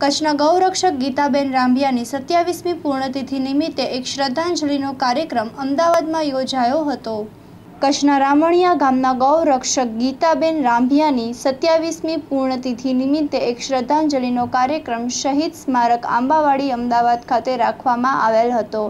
કચ્છના ગૌરક્ષક ગીતાબેન રાંભિયાની સત્યાવીસમી પૂર્ણતિથિ નિમિત્તે એક શ્રદ્ધાંજલિનો કાર્યક્રમ અમદાવાદમાં યોજાયો હતો. કચ્છના રામણિયા ગામના ગૌરક્ષક ગીતાબેન રાંભિયાની સત્યાવીસમી પૂર્ણતિથિ નિમિત્તે એક શ્રદ્ધાંજલિનો કાર્યક્રમ શહીદ સ્મારક આંબાવાડી અમદાવાદ ખાતે રાખવામાં આવેલ હતો.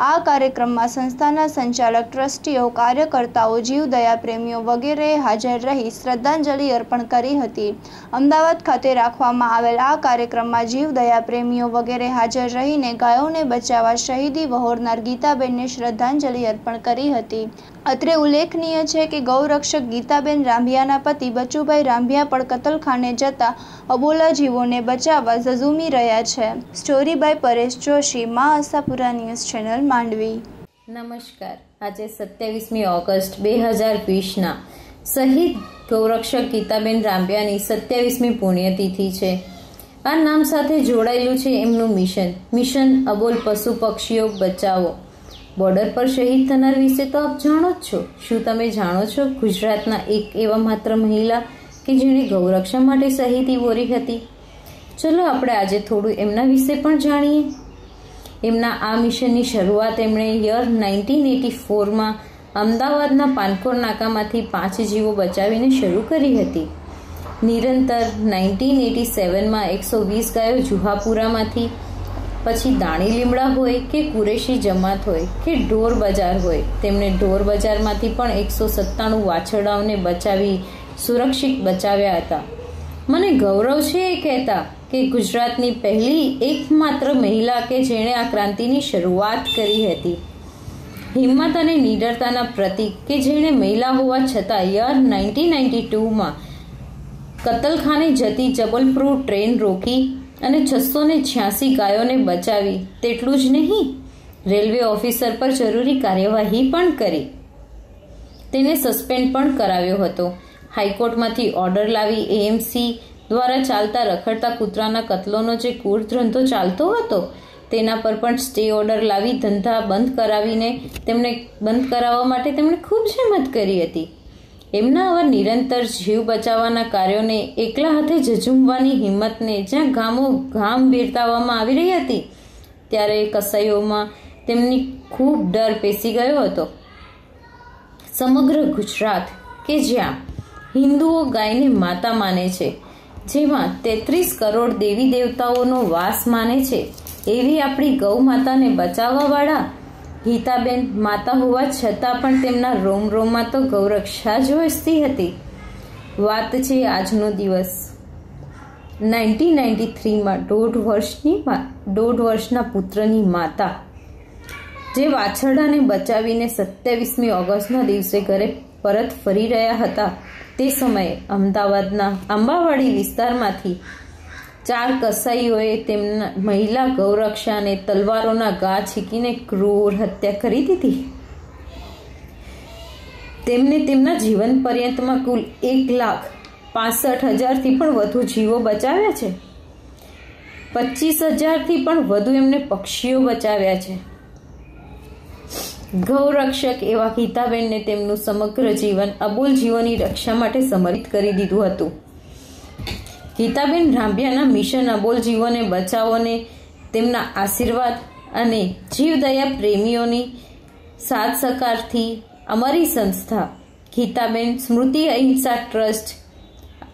આ કાર્યક્રમમાં સંસ્થાના સંચાલક, ટ્રસ્ટીઓ, કાર્યકર્તાઓ જીવદયા પ્રેમીઓ વગેરે હાજર રહી શ્રદ્ધાંજલિ અર્પણ કરી હતી. અમદાવાદ ખાતે રાખવામાં આવેલ આ કાર્યક્રમમાં જીવદયા પ્રેમીઓ વગેરે હાજર રહીને ગાયોને બચાવવા શહીદી વહોરનાર ગીતાબેનને શ્રદ્ધાંજલિ અર્પણ કરી હતી. અત્રે ઉલ્લેખનીય છે કે ગૌરક્ષક ગીતાબેન રાંભિયાના પતિ બચુભાઈ રાંભિયા પણ કતલખાને જતા અબોલા જીવોને બચાવવા ઝઝુમી રહ્યા છે. સ્ટોરી બાય પરેશ જોશી, મા આશાપુરા ન્યૂઝ ચેનલ માંડવી. નમસ્કાર. આજે સત્યાવીસમી ઓગસ્ટ બે હજાર વીસના શહીદ ગૌરક્ષક ગીતાબેન રાંબિયાની સત્યાવીસમી પુણ્યતિથિ છે. આ નામ સાથે જોડાયેલું છે એમનું મિશન. મિશન અબોલ પશુ પક્ષીઓ બચાવો. બોર્ડર પર શહીદ થનાર વિશે તો આપ જાણો જ છો. શું તમે જાણો છો ગુજરાતના એક એવા માત્ર મહિલા કે જેણે ગૌરક્ષા માટે શહીદી વોરી હતી? ચલો આપણે આજે થોડું એમના વિશે પણ જાણીએ. એમના આ મિશનની શરૂઆત એમણે યર નાઇન્ટીન એટી ફોરમાં અમદાવાદના પાનખોર નાકામાંથી પાંચ જીવો બચાવીને શરૂ કરી હતી. નિરંતર નાઇન્ટીન એટી સેવનમાં એકસો વીસ ગાયો જુહાપુરામાંથી, પછી દાણી લીમડા હોય કે કુરેશી જમાત હોય કે ઢોર બજાર હોય, તેમણે ઢોર બજારમાંથી પણ એકસો સત્તાણું વાછરડાઓને બચાવી સુરક્ષિત બચાવ્યા હતા. મને ગૌરવ છે, એ કહેતા કે ગુજરાતની પહેલી એકમાત્ર મહિલા કે જેણે આ ક્રાંતિની શરૂઆત કરી હતી. હિંમત અને નિડરતાના પ્રતીક કે જેણે મહિલા હોવા છતાં યર નાઇન્ટીન નાઇન્ટી ટુમાં કતલખાને જતી જબલપુર ટ્રેન રોકી અને છસો ને છ્યાસી ગાયોને બચાવી. તેટલું જ નહીં, રેલવે ઓફિસર પર જરૂરી કાર્યવાહી પણ કરી. તેને સસ્પેન્ડ પણ કરાવ્યો હતો. હાઈકોર્ટમાંથી ઓર્ડર લાવી એએમસી દ્વારા ચાલતા રખડતા કૂતરાના કતલોનો જે કૂર ધંધો ચાલતો હતો, તેના પર પણ સ્ટે ઓર્ડર લાવી ધંધા બંધ કરાવીને તેમને બંધ કરાવવા માટે તેમણે ખૂબ હિંમત કરી હતી. એમના આવા નિરંતર જીવ બચાવવાના કાર્યોને એકલા હાથે ઝઝુમવાની હિંમતને જ્યાં ગામો ગામ બિરતાવવામાં આવી રહી હતી, ત્યારે કસાઈઓમાં તેમની ખૂબ ડર પેસી ગયો હતો. સમગ્ર ગુજરાત કે જ્યાં હિન્દુઓ ગાયને માતા માને છે જેમાં તેત્રીસ કરોડ દેવી દેવતાઓનો વાસ માને છે. એવી આપણી ગૌ માતાને બચાવવાવાળા ગીતાબેન માતા હોવા છતાં પણ તેમના રોમ રોમમાં તો ગૌરક્ષા જ વસતી હતી. વાત છે આજનો દિવસ. નાઇન્ટીન નાઇન્ટી થ્રીમાં દોઢ વર્ષની દોઢ વર્ષના પુત્રની માતા, જે વાછરડાને બચાવીને સત્યાવીસમી ઓગસ્ટના દિવસે ઘરે પરત ફરી રહ્યા હતા. તે સમયે અમદાવાદના આંબાવાડી વિસ્તારમાંથી ચાર કસાઈઓએ તેમના મહિલા ગૌરક્ષાને તલવારોના ગા છીકીને ક્રૂર હત્યા કરી દીધી. તેમને તેમના જીવન પર્યંતમાં કુલ એક લાખ પાસઠ હજારથી પણ વધુ જીવો બચાવ્યા છે. પચીસ હજારથી પણ વધુ એમને પક્ષીઓ બચાવ્યા છે. ગૌરક્ષક એવા ગીતાબેનને તેમનું સમગ્ર જીવન અબોલ જીવોની રક્ષા માટે સમર્પિત કરી દીધું હતું. ગીતાબેન રાંભિયાના મિશન અબોલ જીવોને બચાવોને તેમના આશીર્વાદ અને જીવદયા પ્રેમીઓની સાથ સહકારથી અમારી સંસ્થા ગીતાબેન સ્મૃતિ અહિંસા ટ્રસ્ટ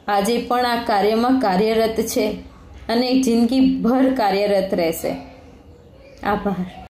આજે પણ આ કાર્યમાં કાર્યરત છે અને જિંદગીભર કાર્યરત રહેશે. આભાર.